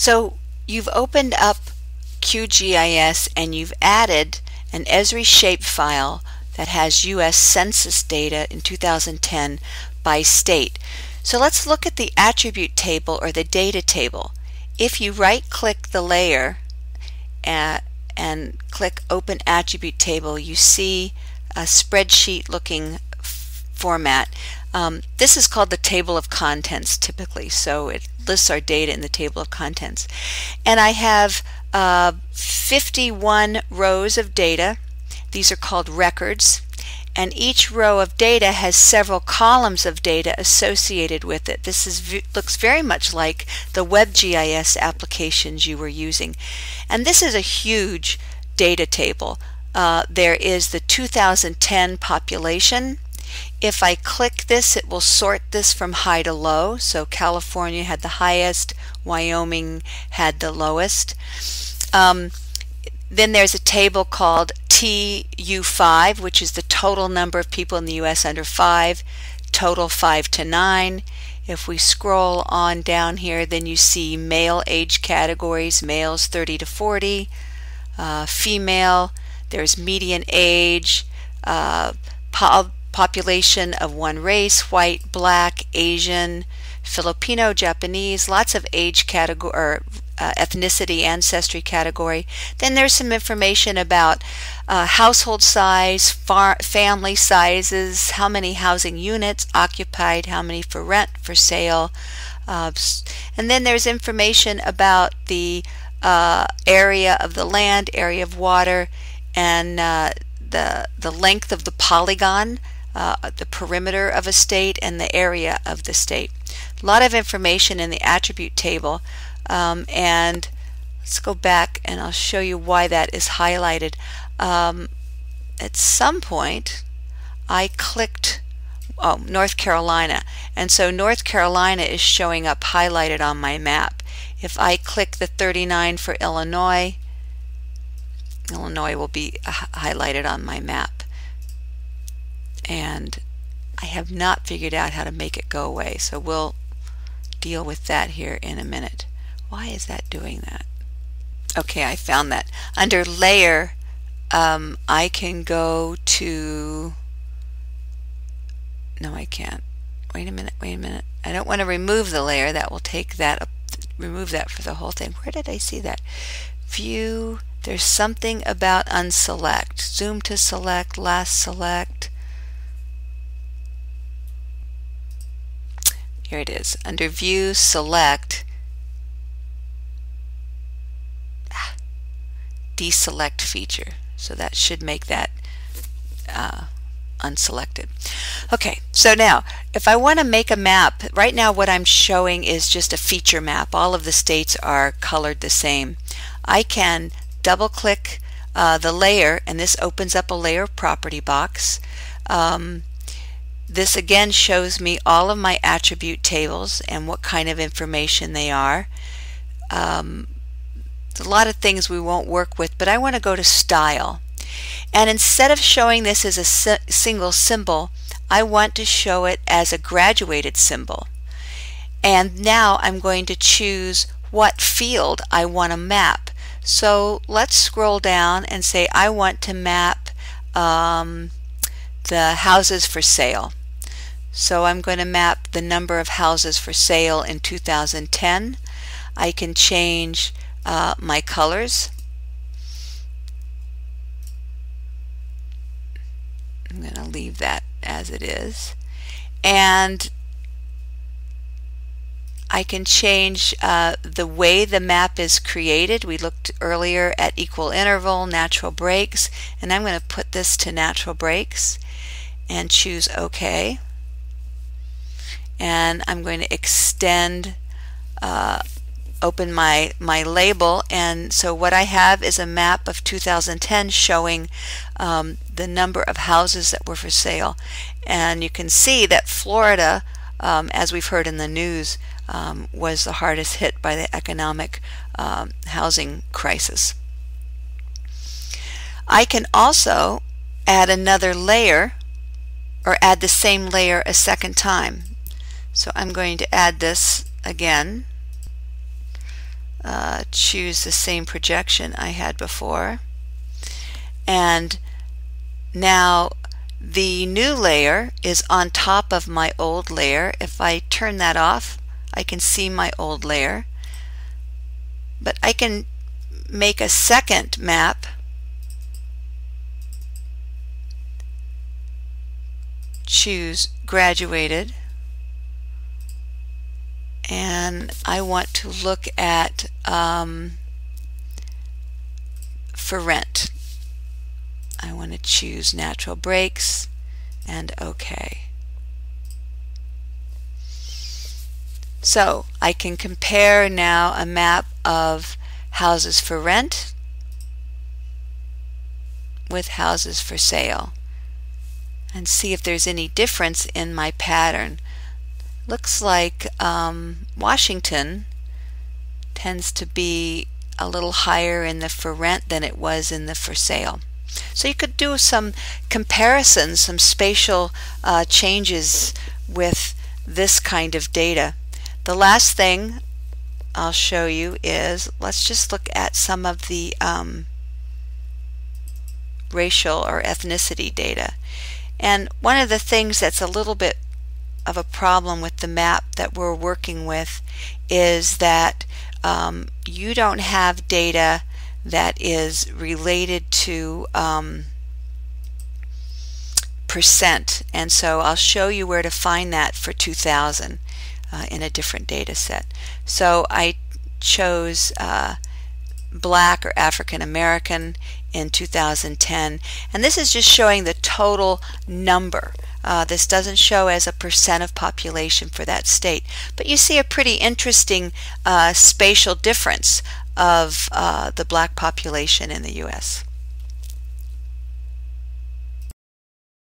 So you've opened up QGIS and you've added an Esri shapefile that has U.S. Census data in 2010 by state. So let's look at the attribute table or the data table. If you right click the layer uh, and click open attribute table you see a spreadsheet looking format. Um, this is called the table of contents typically so it lists our data in the table of contents and I have uh, 51 rows of data these are called records and each row of data has several columns of data associated with it. This is looks very much like the WebGIS applications you were using. And this is a huge data table. Uh, there is the 2010 population. If I click this, it will sort this from high to low. So California had the highest, Wyoming had the lowest. Um, then there's a table called TU5, which is the total number of people in the U.S. under 5, total 5 to 9. If we scroll on down here, then you see male age categories, males 30 to 40, uh, female, there's median age, uh, population of one race, white, black, Asian, Filipino, Japanese, lots of age category uh, ethnicity ancestry category. Then there's some information about uh, household size, far, family sizes, how many housing units occupied, how many for rent, for sale. Uh, and then there's information about the uh, area of the land, area of water, and uh, the, the length of the polygon, uh, the perimeter of a state, and the area of the state. A lot of information in the attribute table um, and let's go back and I'll show you why that is highlighted. Um, at some point, I clicked oh, North Carolina, and so North Carolina is showing up highlighted on my map. If I click the 39 for Illinois, Illinois will be uh, highlighted on my map. And I have not figured out how to make it go away, so we'll deal with that here in a minute. Why is that doing that? Okay, I found that. Under layer, um, I can go to, no I can't. Wait a minute, wait a minute. I don't want to remove the layer. That will take that up, remove that for the whole thing. Where did I see that? View, there's something about unselect. Zoom to select, last select. Here it is. Under view, select, deselect feature. So that should make that uh, unselected. Okay, so now if I want to make a map, right now what I'm showing is just a feature map. All of the states are colored the same. I can double click uh, the layer and this opens up a layer property box. Um, this again shows me all of my attribute tables and what kind of information they are. Um, a lot of things we won't work with, but I want to go to Style. And instead of showing this as a si single symbol, I want to show it as a graduated symbol. And now I'm going to choose what field I want to map. So let's scroll down and say I want to map um, the houses for sale. So I'm going to map the number of houses for sale in 2010. I can change uh, my colors. I'm going to leave that as it is. And I can change uh, the way the map is created. We looked earlier at equal interval, natural breaks, and I'm going to put this to natural breaks and choose OK. And I'm going to extend uh, open my, my label. And so what I have is a map of 2010 showing um, the number of houses that were for sale. And you can see that Florida um, as we've heard in the news um, was the hardest hit by the economic um, housing crisis. I can also add another layer or add the same layer a second time so I'm going to add this again uh, choose the same projection I had before. And now the new layer is on top of my old layer. If I turn that off, I can see my old layer. But I can make a second map choose graduated and I want to look at um, for rent. I want to choose natural breaks and OK. So I can compare now a map of houses for rent with houses for sale and see if there's any difference in my pattern. Looks like um, Washington tends to be a little higher in the for rent than it was in the for sale. So you could do some comparisons, some spatial uh, changes with this kind of data. The last thing I'll show you is, let's just look at some of the um, racial or ethnicity data. And one of the things that's a little bit of a problem with the map that we're working with is that um, you don't have data that is related to um, percent and so I'll show you where to find that for 2000 uh, in a different data set. So I chose uh, black or African American in 2010 and this is just showing the total number uh, this doesn't show as a percent of population for that state but you see a pretty interesting uh, spatial difference of uh, the black population in the US.